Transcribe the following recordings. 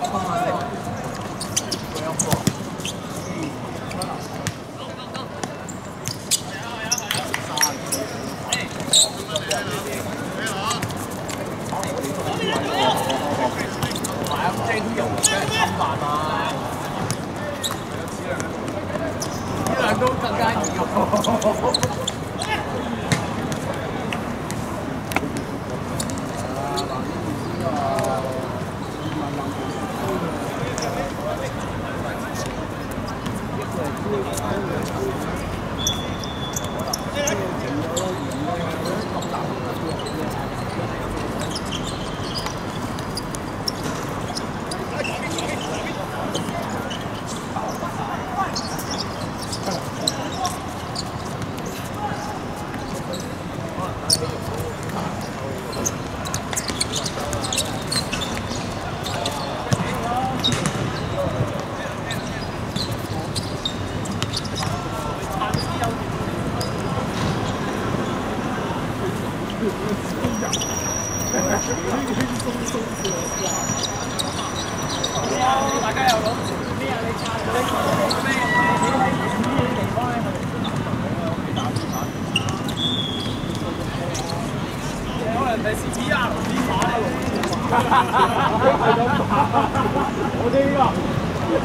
都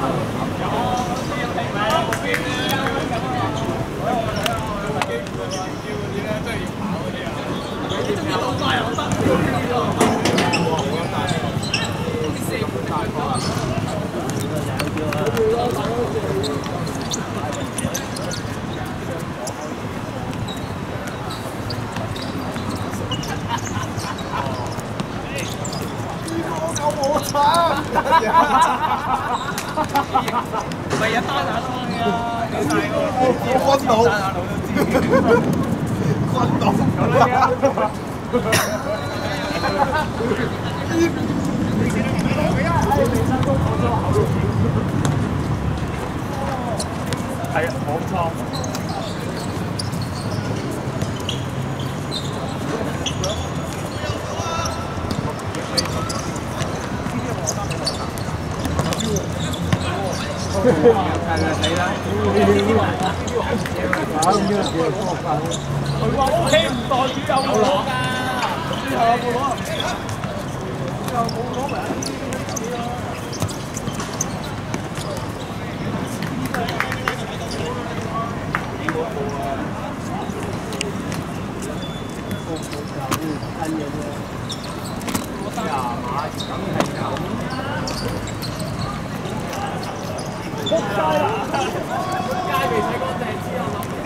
有啲系啊，冇错。睇啦，睇啦。佢话屋企唔代主有冇攞㗎？之后有冇攞？之后冇攞咪？ 呀，馬梗係有。仆街啦！街未洗干淨之後諗嘅。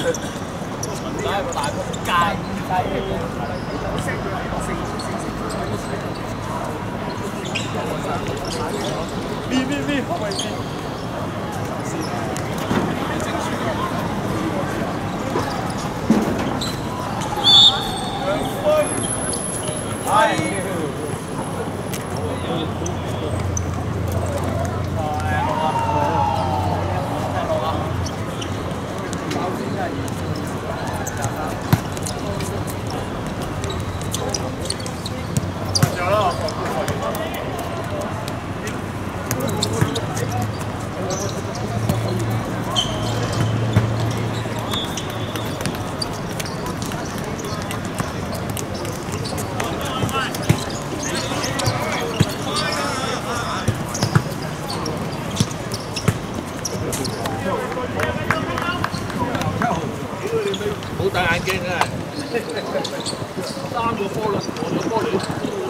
你系一个大个仔，大个。Staan we voor ons.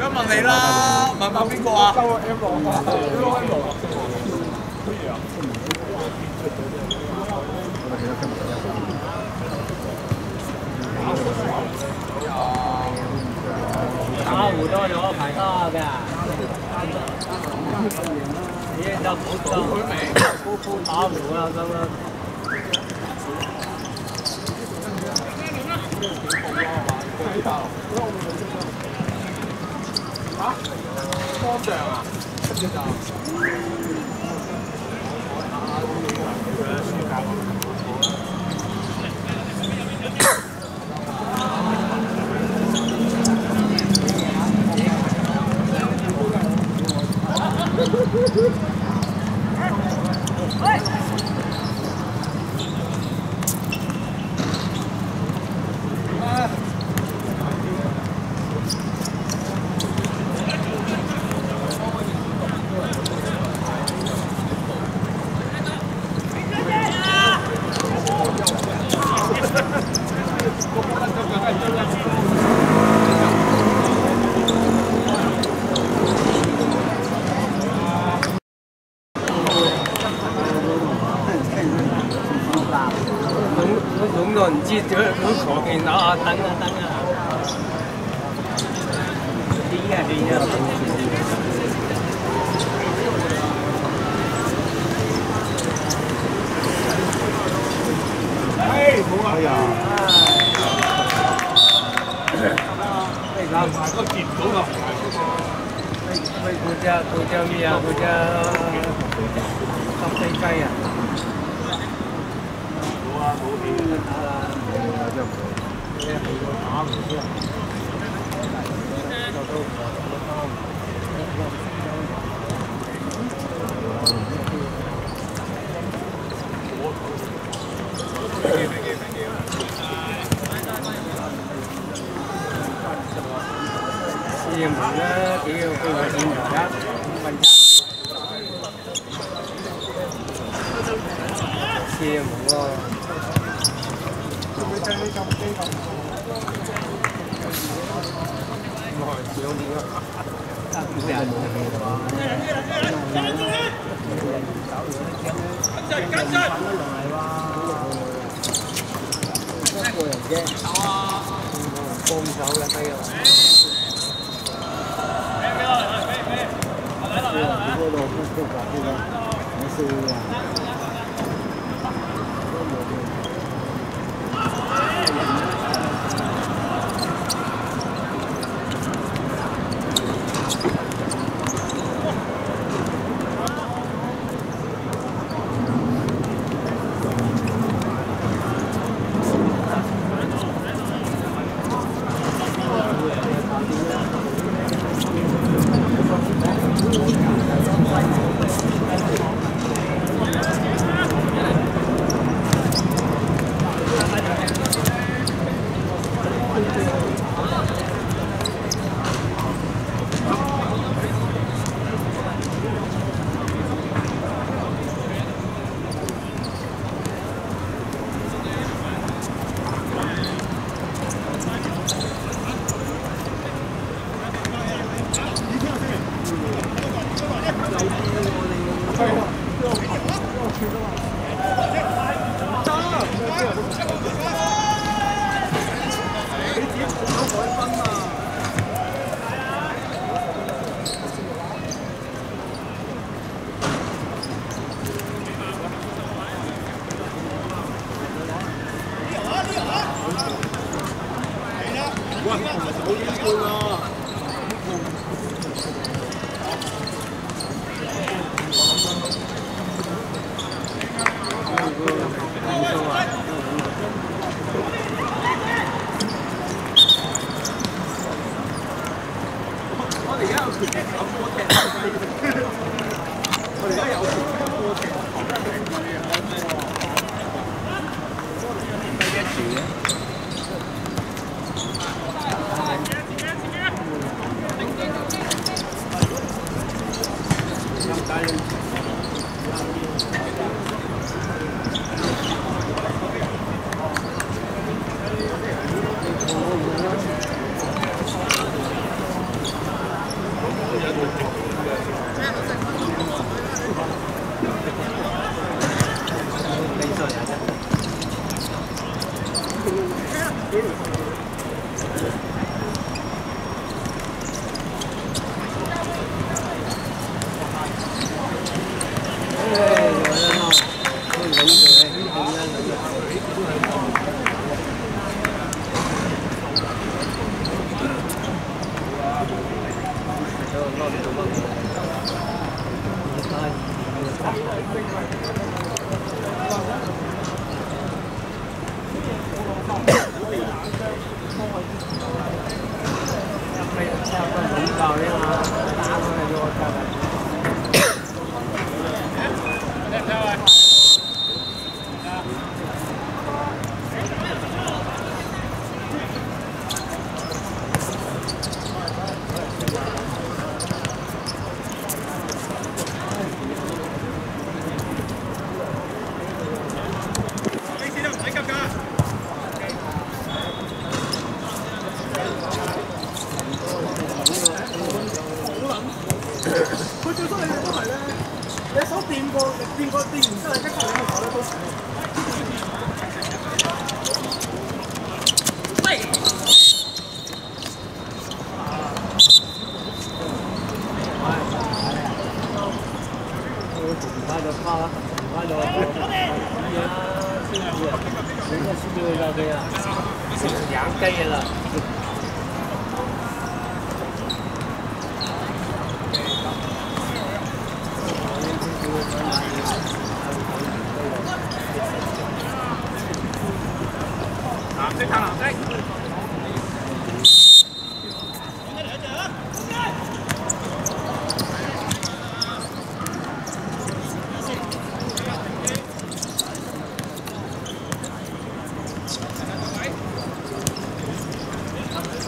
咁問你啦，問問邊個啊？收 M 羅啊，M 羅 M 羅。打回多咗排多㗎，咦就冇到佢名，打回啦咁樣。啊不用啊。对啊是好知点样佢求其攞啊等啊等啊，啲啊啲啊。哎，好啊！哎呀，你讲埋个截到啦！喂嗰只嗰只咩啊？嗰只十四鸡啊！ em cũng kiểu cơ hội em được đó mình em cũng 我系少啲咯，得几人？一个人啫，帮手啦，低啊！喂，好呢 와,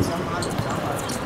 想买就想买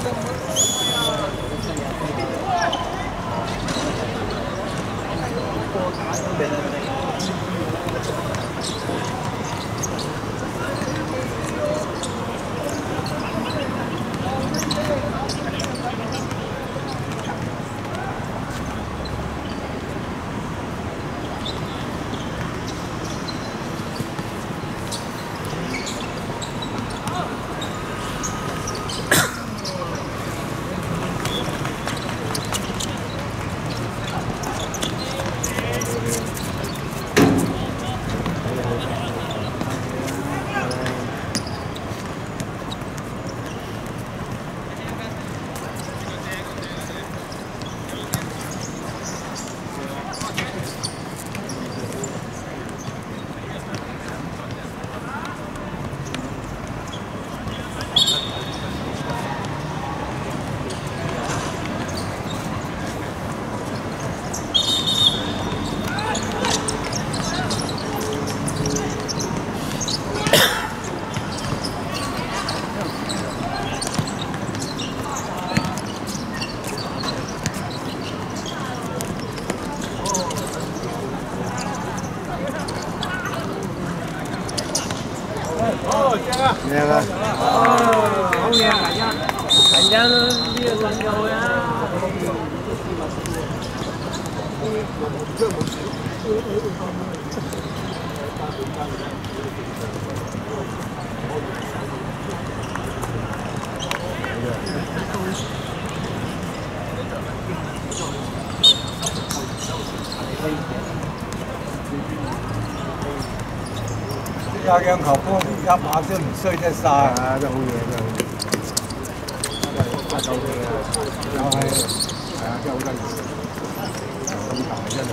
Obrigado. 家嘅球波一下都唔衰得晒啊！真係好嘢，真係好嘢，真係得到佢啊！又係。啊，真係好得意。咁頭係真係。